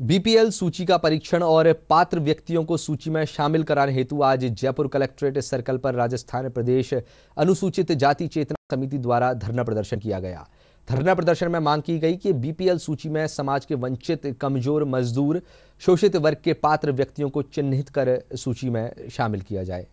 BPL सूची का परीक्षण और पात्र व्यक्तियों को सूची में शामिल कराने हेतु आज जयपुर कलेक्ट्रेट सर्कल पर राजस्थान प्रदेश अनुसूचित जाति चेतना समिति द्वारा धरना प्रदर्शन किया गया। धरना प्रदर्शन में मांग की गई कि बीपीएल सूची में समाज के वंचित, कमज़ोर, मजदूर, शोषित वर्ग के पात्र व्यक्तियों को चिन्हित कर सूची में शामिल किया जाए।